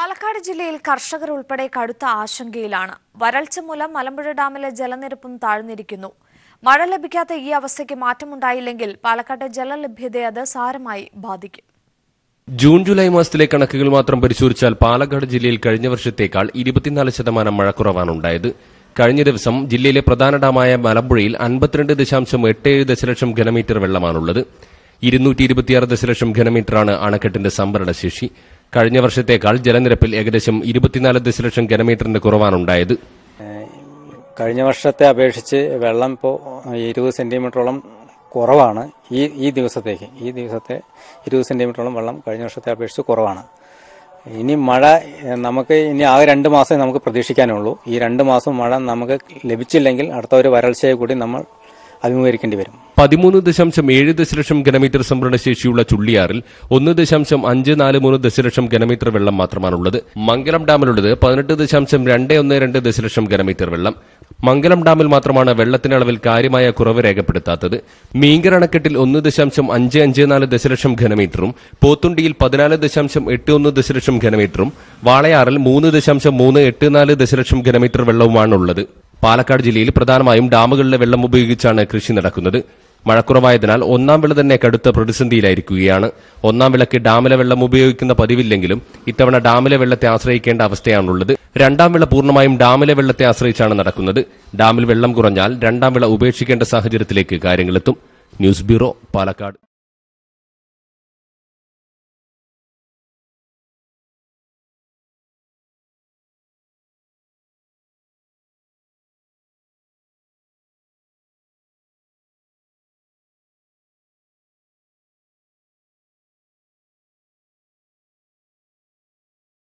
പാലക്കാട് ജില്ലയിൽ കർഷകർ ഉൾപ്പെടെ കടുത്ത ആശങ്കയിലാണ്. വരൾച്ച മൂലം മലമ്പുഴ ഡാമിലെ ജലനിരപ്പും താഴ്ന്നിരിക്കുന്നു. മഴ ലഭിക്കാത്ത ഈ അവസ്ഥയ്ക്ക് മാറ്റമുണ്ടായില്ലെങ്കിൽ പാലക്കാട്ടെ ജലലഭ്യതയെ അത് സാരമായി ബാധിക്കും. ജൂൺ ജൂലൈ മാസത്തിലെ കണക്കുകൾ മാത്രം പരിശോധിച്ചാൽ പാലക്കാട് ജില്ലയിൽ കഴിഞ്ഞ വർഷത്തേക്കാൾ ഇരുപത്തിനാല് ശതമാനം മഴക്കുറവാണ് ഉണ്ടായത് കഴിഞ്ഞ ദിവസം ജില്ലയിലെ പ്രധാന ഡാമായ മലമ്പുഴയിൽ അൻപത്തിരണ്ട് ദശാംശം എട്ട് ഏഴ് ദശലക്ഷം ഘനമീറ്റർ വെള്ളമാണുള്ളത്. ഇരുന്നൂറ്റി ഇരുപത്തിയാറ് ദശലക്ഷം ഘനമീറ്ററാണ് അണക്കെട്ടിന്റെ സംഭരണശേഷി. കഴിഞ്ഞ വർഷത്തേക്കാൾ ജലനിരപ്പിൽ ഏകദേശം ഇരുപത്തിനാല് ദശലക്ഷം ഘനമീറ്ററിന്റെ കുറവാണുണ്ടായത്. കഴിഞ്ഞ വർഷത്തെ അപേക്ഷിച്ച് വെള്ളം ഇപ്പോൾ ഇരുപത് സെന്റിമീറ്ററോളം കുറവാണ്. ഈ ഈ ദിവസത്തേക്ക് ഈ ദിവസത്തെ ഇരുപത് സെന്റിമീറ്ററോളം വെള്ളം കഴിഞ്ഞ വർഷത്തെ അപേക്ഷിച്ച് കുറവാണ്. ഇനി മഴ നമുക്ക് ഇനി ആകെ രണ്ട് മാസമേ നമുക്ക് പ്രതീക്ഷിക്കാനുള്ളൂ. ഈ രണ്ട് മാസം മഴ നമുക്ക് ലഭിച്ചില്ലെങ്കിൽ അടുത്ത ഒരു വരൾച്ചയെ കൂടി നമ്മൾ അഭിമുഖീകരിക്കേണ്ടി വരും. പതിമൂന്ന് ദശാംശം ഏഴ് ദശലക്ഷം ഘനമീറ്റർ സംഭരണശേഷിയുള്ള ചുള്ളിയാറിൽ ഒന്ന് ദശാംശം അഞ്ച് നാല് മൂന്ന് ദശലക്ഷം ഘനമീറ്റർ വെള്ളം മാത്രമാണുള്ളത്. മംഗലം ഡാമിലുള്ളത് പതിനെട്ട് ദശാംശം രണ്ട് ഒന്ന് രണ്ട് ദശലക്ഷം ഘനമീറ്റർ വെള്ളം. മംഗലം ഡാമിൽ മാത്രമാണ് വെള്ളത്തിന്റെ അളവിൽ കാര്യമായ കുറവ് രേഖപ്പെടുത്താത്തത്. മീങ്കർ അണക്കെട്ടിൽ ഒന്ന് ദശാംശം അഞ്ച് അഞ്ച് നാല് ദശലക്ഷം ഘനമീറ്ററും പോത്തുണ്ടിയിൽ പതിനാല് ദശാംശം എട്ട് ഒന്ന് ദശലക്ഷം ഘനമീറ്ററും വാളയാറിൽ മൂന്ന് ദശാംശം മൂന്ന് എട്ട് നാല് ദശലക്ഷം ഘനമീറ്റർ വെള്ളവുമാണുള്ളത്. പാലക്കാട് ജില്ലയിൽ പ്രധാനമായും ഡാമുകളിലെ വെള്ളം ഉപയോഗിച്ചാണ് കൃഷി നടക്കുന്നത്. മഴക്കുറവായതിനാൽ ഒന്നാം വിള തന്നെ കടുത്ത പ്രതിസന്ധിയിലായിരിക്കുകയാണ്. ഒന്നാം വിളക്ക് ഡാമിലെ വെള്ളം ഉപയോഗിക്കുന്ന പതിവില്ലെങ്കിലും ഇത്തവണ ഡാമിലെ വെള്ളത്തെ ആശ്രയിക്കേണ്ട അവസ്ഥയാണുള്ളത്. രണ്ടാം വിള പൂർണമായും ഡാമിലെ വെള്ളത്തെ ആശ്രയിച്ചാണ് നടക്കുന്നത്. ഡാമിൽ വെള്ളം കുറഞ്ഞാൽ രണ്ടാം വിള ഉപേക്ഷിക്കേണ്ട സാഹചര്യത്തിലേക്ക് കാര്യങ്ങളെത്തും. News bureau Palakkad.